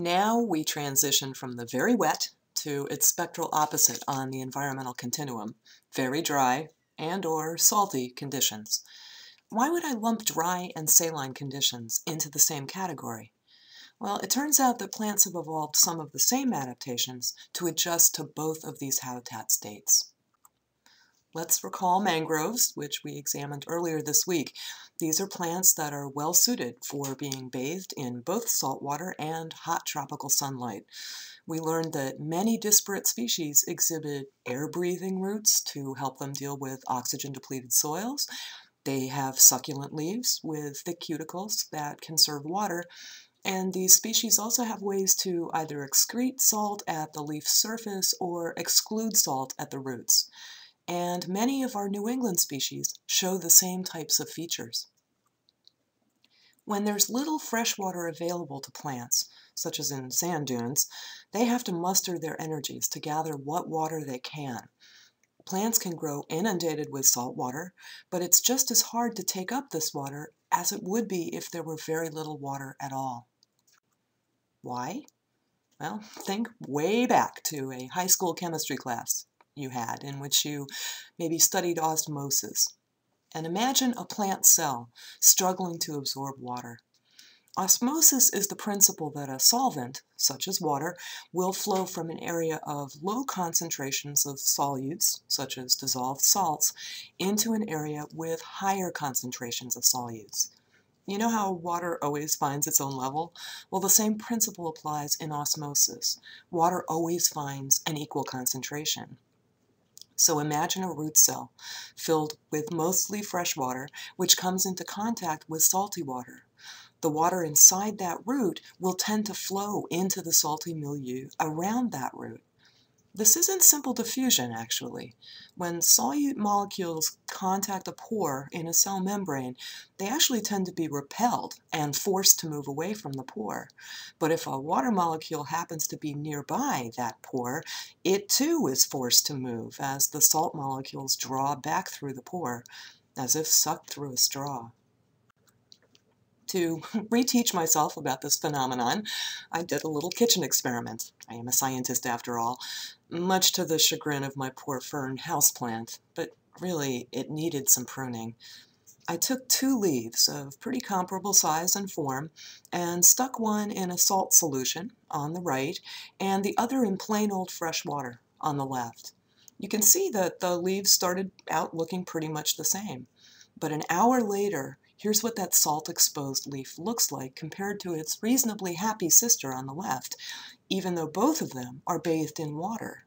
Now we transition from the very wet to its spectral opposite on the environmental continuum, very dry and or salty conditions. Why would I lump dry and saline conditions into the same category? Well, it turns out that plants have evolved some of the same adaptations to adjust to both of these habitat states. Let's recall mangroves, which we examined earlier this week. These are plants that are well suited for being bathed in both saltwater and hot tropical sunlight. We learned that many disparate species exhibit air-breathing roots to help them deal with oxygen-depleted soils. They have succulent leaves with thick cuticles that conserve water, and these species also have ways to either excrete salt at the leaf surface or exclude salt at the roots and many of our New England species show the same types of features. When there's little fresh water available to plants, such as in sand dunes, they have to muster their energies to gather what water they can. Plants can grow inundated with salt water, but it's just as hard to take up this water as it would be if there were very little water at all. Why? Well, think way back to a high school chemistry class you had in which you maybe studied osmosis. And imagine a plant cell struggling to absorb water. Osmosis is the principle that a solvent, such as water, will flow from an area of low concentrations of solutes, such as dissolved salts, into an area with higher concentrations of solutes. You know how water always finds its own level? Well, the same principle applies in osmosis. Water always finds an equal concentration. So imagine a root cell filled with mostly fresh water, which comes into contact with salty water. The water inside that root will tend to flow into the salty milieu around that root. This isn't simple diffusion, actually. When solute molecules contact a pore in a cell membrane, they actually tend to be repelled and forced to move away from the pore. But if a water molecule happens to be nearby that pore, it too is forced to move as the salt molecules draw back through the pore, as if sucked through a straw. To reteach myself about this phenomenon, I did a little kitchen experiment. I am a scientist after all, much to the chagrin of my poor fern houseplant, but really it needed some pruning. I took two leaves of pretty comparable size and form and stuck one in a salt solution on the right and the other in plain old fresh water on the left. You can see that the leaves started out looking pretty much the same. But an hour later, Here's what that salt-exposed leaf looks like compared to its reasonably happy sister on the left, even though both of them are bathed in water.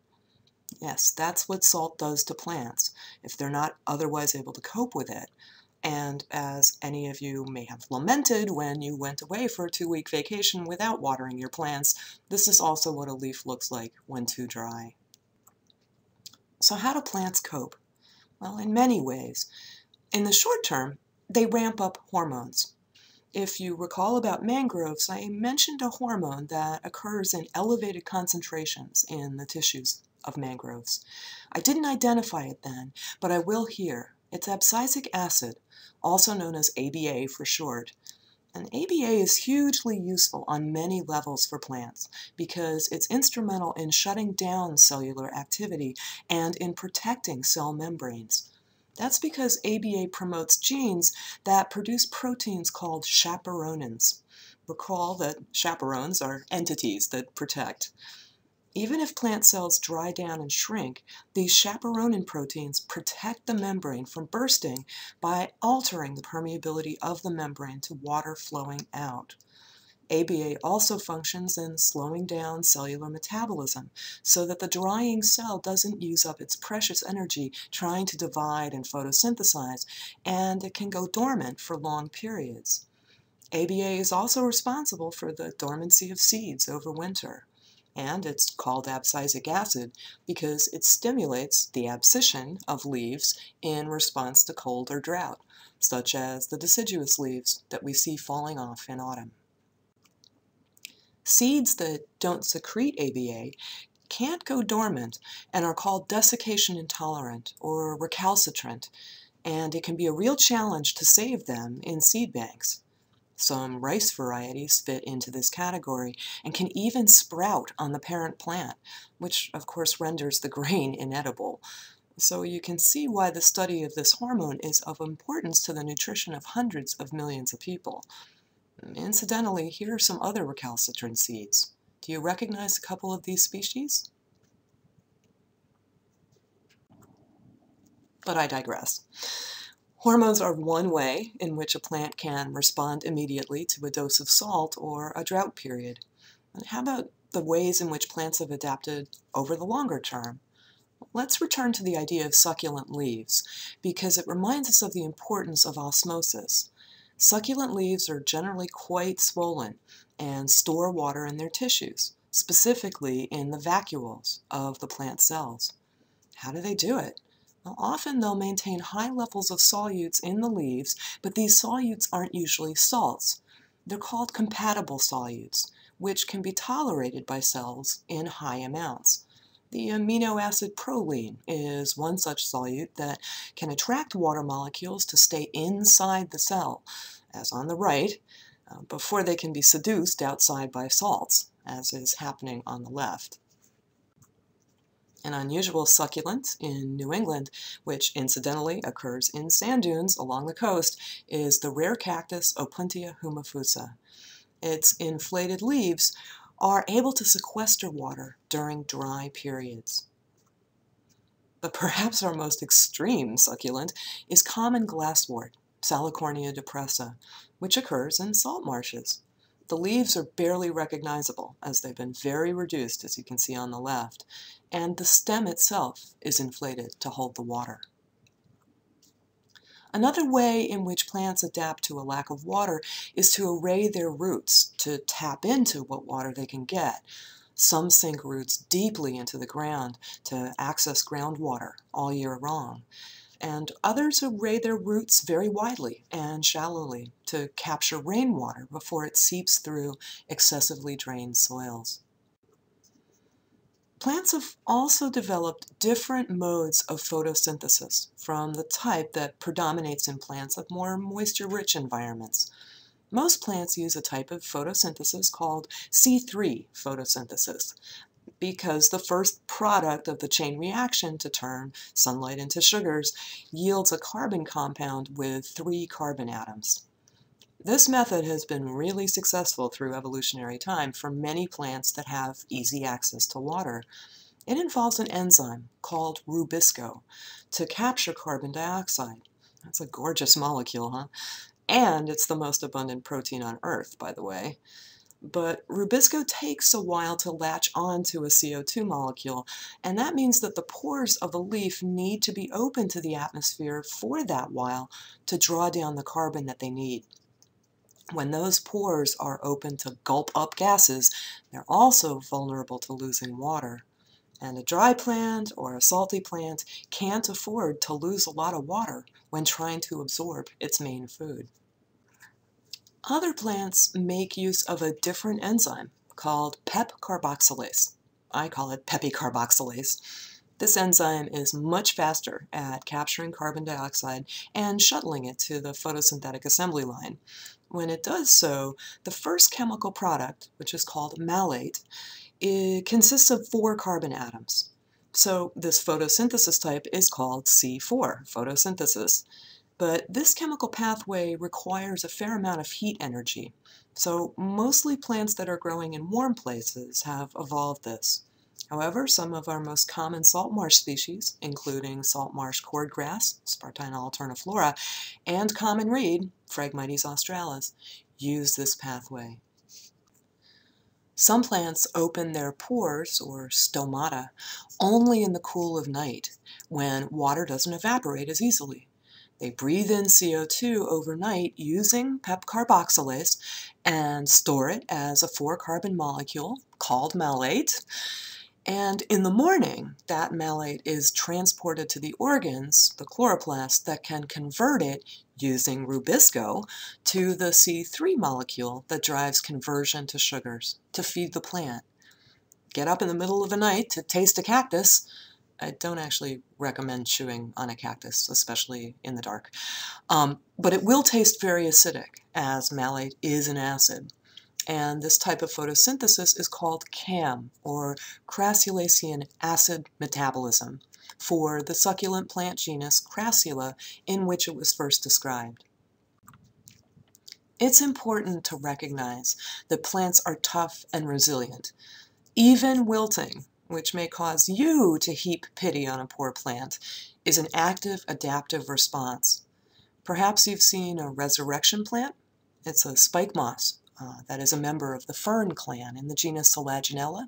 Yes, that's what salt does to plants if they're not otherwise able to cope with it. And as any of you may have lamented when you went away for a two-week vacation without watering your plants, this is also what a leaf looks like when too dry. So how do plants cope? Well, in many ways. In the short term, they ramp up hormones. If you recall about mangroves, I mentioned a hormone that occurs in elevated concentrations in the tissues of mangroves. I didn't identify it then, but I will here. It's abscisic acid, also known as ABA for short. And ABA is hugely useful on many levels for plants because it's instrumental in shutting down cellular activity and in protecting cell membranes. That's because ABA promotes genes that produce proteins called chaperonins. Recall that chaperones are entities that protect. Even if plant cells dry down and shrink, these chaperonin proteins protect the membrane from bursting by altering the permeability of the membrane to water flowing out. ABA also functions in slowing down cellular metabolism so that the drying cell doesn't use up its precious energy trying to divide and photosynthesize, and it can go dormant for long periods. ABA is also responsible for the dormancy of seeds over winter. And it's called abscisic acid because it stimulates the abscission of leaves in response to cold or drought, such as the deciduous leaves that we see falling off in autumn. Seeds that don't secrete ABA can't go dormant and are called desiccation intolerant or recalcitrant, and it can be a real challenge to save them in seed banks. Some rice varieties fit into this category and can even sprout on the parent plant, which of course renders the grain inedible. So you can see why the study of this hormone is of importance to the nutrition of hundreds of millions of people. Incidentally, here are some other recalcitrant seeds. Do you recognize a couple of these species? But I digress. Hormones are one way in which a plant can respond immediately to a dose of salt or a drought period. And how about the ways in which plants have adapted over the longer term? Let's return to the idea of succulent leaves, because it reminds us of the importance of osmosis. Succulent leaves are generally quite swollen and store water in their tissues, specifically in the vacuoles of the plant cells. How do they do it? Well, often they'll maintain high levels of solutes in the leaves, but these solutes aren't usually salts. They're called compatible solutes, which can be tolerated by cells in high amounts. The amino acid proline is one such solute that can attract water molecules to stay inside the cell, as on the right, uh, before they can be seduced outside by salts, as is happening on the left an unusual succulent in New England, which incidentally occurs in sand dunes along the coast, is the rare cactus Opuntia humifusa. Its inflated leaves are able to sequester water during dry periods. But perhaps our most extreme succulent is common glasswort, Salicornia depressa, which occurs in salt marshes. The leaves are barely recognizable as they've been very reduced as you can see on the left, and the stem itself is inflated to hold the water. Another way in which plants adapt to a lack of water is to array their roots to tap into what water they can get. Some sink roots deeply into the ground to access groundwater all year long and others array their roots very widely and shallowly to capture rainwater before it seeps through excessively drained soils. Plants have also developed different modes of photosynthesis from the type that predominates in plants of more moisture-rich environments. Most plants use a type of photosynthesis called C3 photosynthesis, because the first product of the chain reaction to turn sunlight into sugars yields a carbon compound with three carbon atoms. This method has been really successful through evolutionary time for many plants that have easy access to water. It involves an enzyme called rubisco to capture carbon dioxide. That's a gorgeous molecule, huh? And it's the most abundant protein on Earth, by the way but rubisco takes a while to latch onto a CO2 molecule, and that means that the pores of the leaf need to be open to the atmosphere for that while to draw down the carbon that they need. When those pores are open to gulp up gases, they're also vulnerable to losing water. And a dry plant or a salty plant can't afford to lose a lot of water when trying to absorb its main food. Other plants make use of a different enzyme called PEP carboxylase. I call it peppy carboxylase. This enzyme is much faster at capturing carbon dioxide and shuttling it to the photosynthetic assembly line. When it does so, the first chemical product, which is called malate, consists of four carbon atoms. So this photosynthesis type is called C4, photosynthesis. But this chemical pathway requires a fair amount of heat energy. So mostly plants that are growing in warm places have evolved this. However, some of our most common salt marsh species, including salt marsh cordgrass, Spartina alterniflora, and common reed, Phragmites australis, use this pathway. Some plants open their pores, or stomata, only in the cool of night, when water doesn't evaporate as easily. They breathe in CO2 overnight using PEP carboxylase and store it as a four-carbon molecule called malate. And in the morning, that malate is transported to the organs, the chloroplast, that can convert it using rubisco to the C3 molecule that drives conversion to sugars to feed the plant. Get up in the middle of the night to taste a cactus, I don't actually recommend chewing on a cactus, especially in the dark. Um, but it will taste very acidic, as malate is an acid. And this type of photosynthesis is called CAM, or crassulacean acid metabolism, for the succulent plant genus Crassula, in which it was first described. It's important to recognize that plants are tough and resilient. Even wilting, which may cause you to heap pity on a poor plant, is an active adaptive response. Perhaps you've seen a resurrection plant. It's a spike moss uh, that is a member of the fern clan in the genus Selaginella.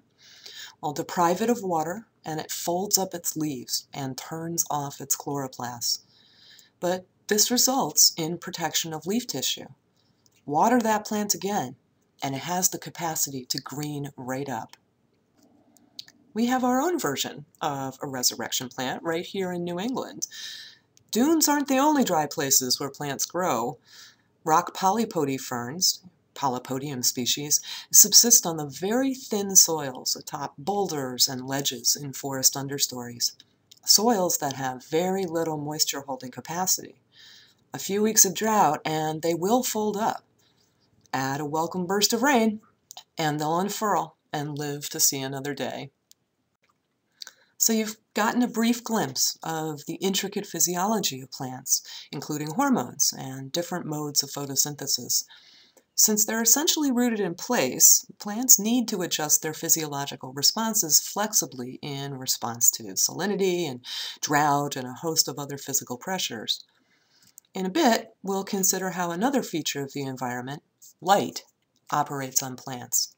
Well, deprive it of water and it folds up its leaves and turns off its chloroplasts. But this results in protection of leaf tissue. Water that plant again, and it has the capacity to green right up. We have our own version of a resurrection plant right here in New England. Dunes aren't the only dry places where plants grow. Rock polypody ferns, Polypodium species, subsist on the very thin soils atop boulders and ledges in forest understories, soils that have very little moisture holding capacity. A few weeks of drought and they will fold up, add a welcome burst of rain, and they'll unfurl and live to see another day. So you've gotten a brief glimpse of the intricate physiology of plants, including hormones and different modes of photosynthesis. Since they're essentially rooted in place, plants need to adjust their physiological responses flexibly in response to salinity and drought and a host of other physical pressures. In a bit, we'll consider how another feature of the environment, light operates on plants.